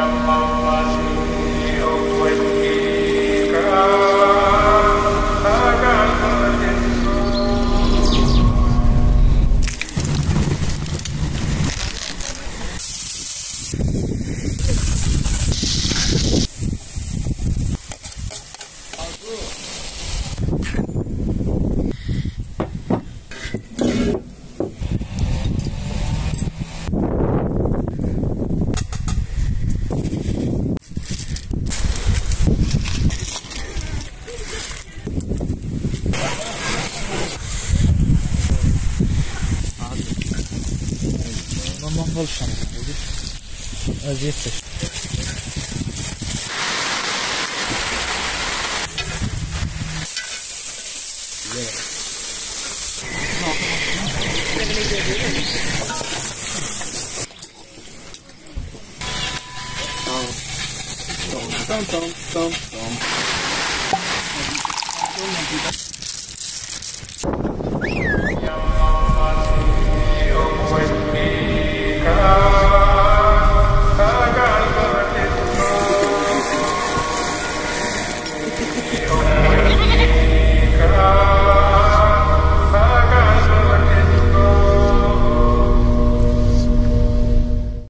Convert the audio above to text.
Yamaha. Gdzie jesteś? Tom, tom, tom, tom. Okay. Oh,